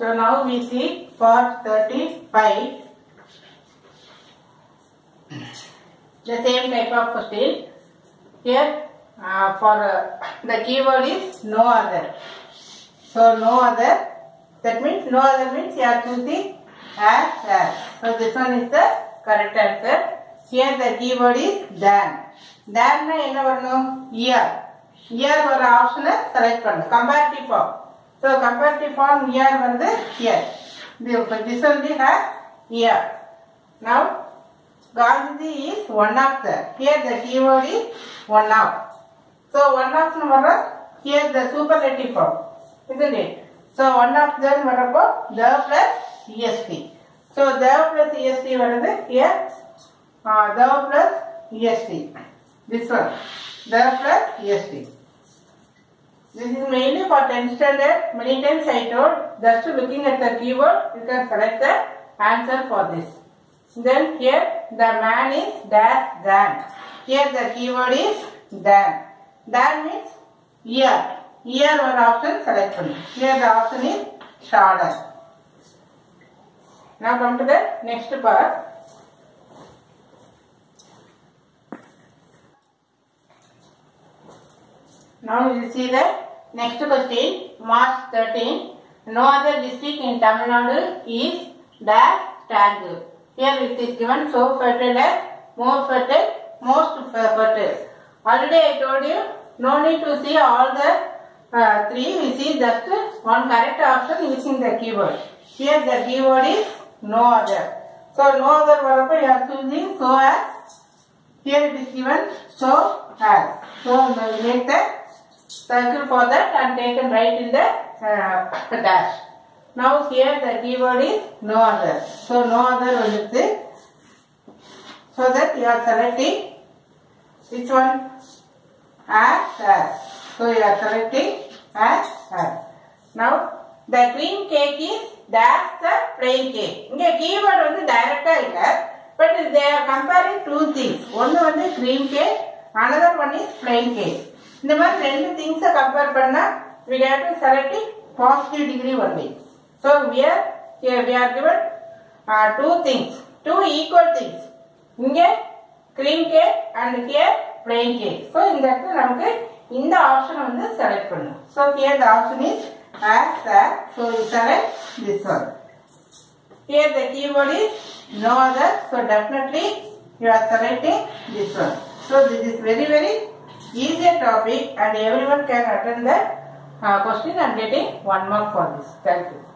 So now we see for 35, the same type of question. Here uh, for uh, the keyword is no other. So no other, that means no other means you are choosing as, as. So this one is the correct answer. Here the keyword is than. Than na enna varnu? Year. Year vara option select pannu. Comparative form. So comparative form year வந்து here. This only has year. Now Gandhi is one of the. Here the keyword is one of. So one of number here the superlative form, isn't it? So one of them வரப்போ the plus est. So the plus est வருது here uh, the plus est. This one the plus est. This is mainly for 10th standard. Many times I told, just looking at the keyword, you can select the answer for this. Then here, the man is that than. Here the keyword is than. Than means year. Year one option selection. Here the option is shorter. Now come to the next part. Now you see that Next question, March 13. No other district in Tamil Nadu is dash tag. Here it is given so fertile as more fertile, most fertile. Already I told you, no need to see all the uh, three. We see just one correct option using the keyword. Here the keyword is no other. So no other verb you to choosing so as. Here it is given so as. So we make the circle for that and taken right in the uh, dash. Now here the keyword is no other. So no other வந்துச்சு. So that you are selecting which one? As as. So you are selecting as as. Now the cream cake is dash the plain cake. இங்க keyword வந்து டைரக்டா இல்ல but they are comparing two things. ஒன்னு வந்து cream cake, another one is plain cake. இந்த மாதிரி ரெண்டு திங்ஸை கம்பேர் பண்ணா we have to select it positive degree only. So here, here we are given uh, two things, two equal things. இங்க cream cake and here plain cake. So இந்த இடத்துல நமக்கு இந்த ஆப்ஷன் வந்து செலக்ட் பண்ணும். So here the option is as that. So you select this one. Here the keyword is no other. So definitely you are selecting this one. So this is very very easy topic and everyone can attend the uh, question and getting one mark for this. Thank you.